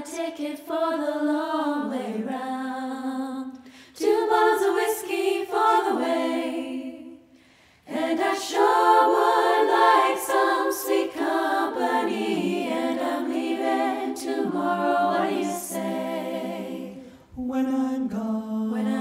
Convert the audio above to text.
a ticket for the long way round. Two bottles of whiskey for the way. And I sure would like some sweet company. And I'm leaving tomorrow, what do you say? When I'm gone. When I'm